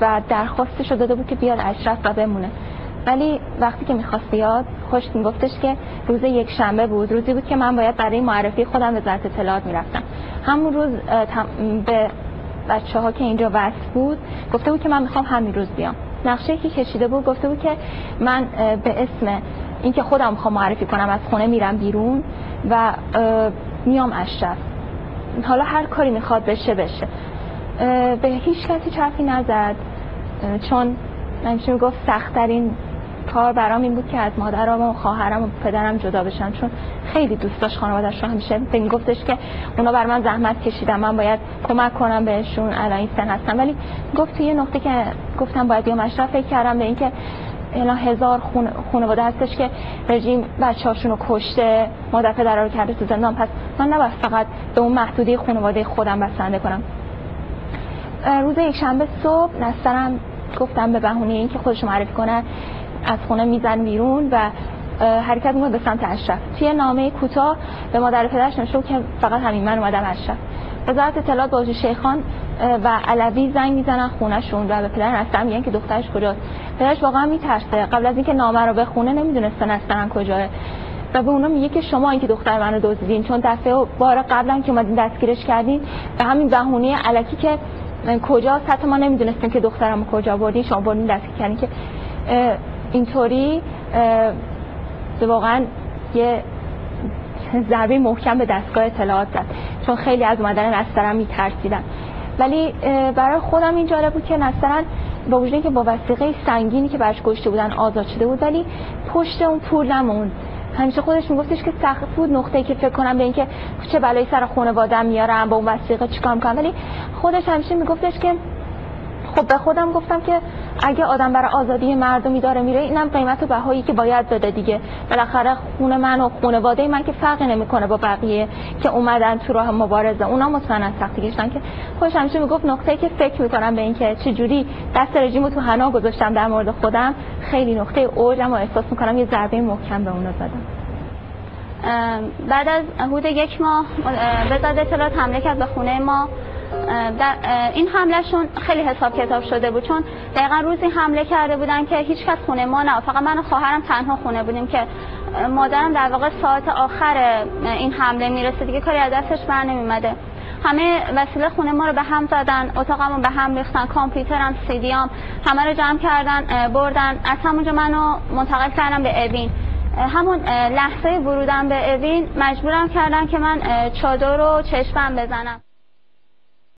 و درخواستش رو داده بود که بیاد اشرف و بمونه. ولی وقتی که می‌خواست بیاد خوش میگفتش که روز یک شنبه بود. روزی بود که من باید برای معرفی خودم به وزارت اطلاعات می‌رفتم. همون روز به بچه ها که اینجا وصل بود گفته بود که من می‌خوام همین روز بیام. نقشه که کشیده بود گفته بود که من به اسم اینکه خودم می‌خوام معرفی کنم از خونه میرم بیرون و میام اشرف. حالا هر کاری می‌خواد بشه بشه. به هیچ کسی چرفی نزد. چون من گفت سختترین کار برام این بود که از مادرم و خواهرم و پدرم جدا بشم چون خیلی دوست داشت خانواده‌اش رو همیشه به این گفتش که اونا بر من زحمت کشیدن من باید کمک کنم بهشون الان این سن هستم ولی گفت توی نقطه که گفتم باید بیام اشرف فکر کردم به اینکه الان هزار خانواده هستش که رژیم بچه‌هاشون رو کشته مادر پدر رو کرده تو زندان. پس من نباید فقط به اون محدوده خانواده خودم بسنده کنم. روز یک شنبه صبح نسترم گفتم به بهونه اینکه خودش معرفی کنه از خونه میزن بیرون و حرکت می‌کنه به سمت اشرف. توی نامه کوتاه به مادر پدرش نوشته که فقط همین من اومدم اشرف. وزارت اطلاعات با شیخان و علوی زنگ می‌زنن خونهشون و به پدر نستر میگن که دخترش کجاست. پدرش واقعا میترسه. قبل از اینکه نامه رو بخونه نمی‌دونسته نسترن کجاه و به اونا میگه که شما اینکه دختر منو دزدیدین چون دفعه بار قبلا که اومدین دستگیرش کردین به همین بهونه علکی که کجا؟ حتی ما نمی‌دونستیم که دخترم کجا بردین شما بردین دستگیر کردین که اینطوری واقعا یه ضربه محکم به دستگاه اطلاعات زد چون خیلی از اومدن نسترن میترسیدن. ولی برای خودم این جالب بود که نسترن با وجود که با وسیقه سنگینی که برش گشته بودن آزاد شده بود ولی پشت اون پول نموند. همیشه خودش میگفتش که سخت بود نقطه‌ای که فکر کنم به اینکه چه بلایی سر خانواده‌ام میارم با اون وسیقه چیکار می‌کنم. ولی خودش همیشه میگفتش که خب به خودم گفتم که اگه آدم برای آزادی مردمی داره میره اینم قیمت و بهایی که باید بده دیگه. بالاخره خونه من و خانواده من که فرقی نمی‌کنه با بقیه که اومدن تو راه مبارزه. اونا مطمئنا سختی کشتن که خودش همیشه می‌گفت نقطه که فکر می‌کنم به اینکه چه جوری دست رژیم تو حنا گذاشتم در مورد خودم خیلی نقطه اوجم و احساس می‌کنم یه ضربه محکم به اونا زدم. بعد از حدود یک ماه وزارت اطلاعات حمله کرد به خونه ما. در این حملهشون خیلی حساب کتاب شده بود چون دقیقا روزی حمله کرده بودن که هیچ کس خونه ما نه. فقط من و خواهرم تنها خونه بودیم که مادرم در واقع ساعت آخر این حمله می‌رسه. دیگه کاری از دستش بر نمیمده همه وسیله خونه ما رو به هم زدن اتاقمو به هم ریختن کامپیوترم سیدیام همه رو جمع کردن بردن. از همونجا منو منتقل کردن به اوین. همون لحظه ورودم به اوین مجبورم کردن که من چادر رو چشمم بزنم.